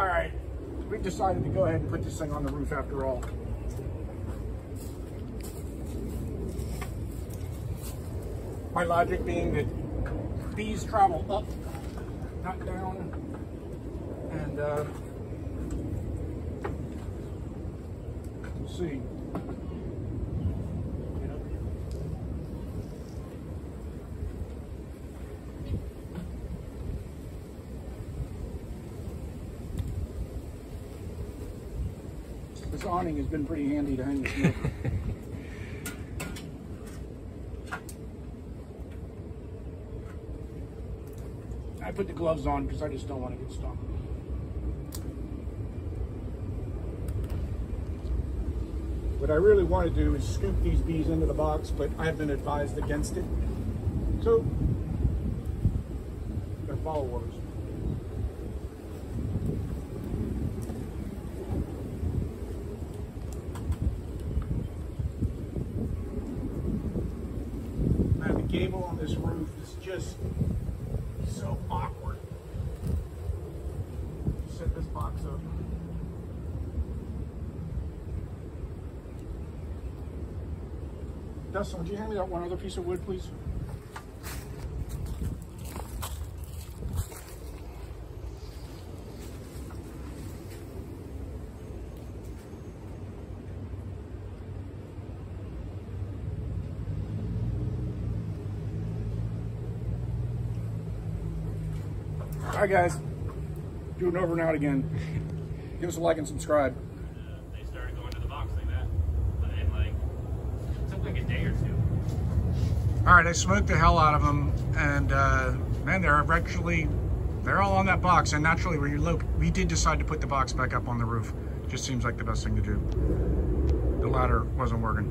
All right, we've decided to go ahead and put this thing on the roof after all. My logic being that bees travel up, not down, and uh, see. This awning has been pretty handy to hang the smoker. I put the gloves on because I just don't want to get stung. What I really want to do is scoop these bees into the box, but I've been advised against it. So, I follow gable on this roof is just so awkward. Set this box up. Dustin, would you hand me that one other piece of wood, please? All right, guys. Do it over and out again. Give us a like and subscribe. uh, they started going to the box like that. But in like, it took like a day or two. All right, I smoked the hell out of them, and uh, man, they're actually they're all on that box. And naturally, we look, we did decide to put the box back up on the roof. Just seems like the best thing to do. The ladder wasn't working.